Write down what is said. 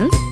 Hmm?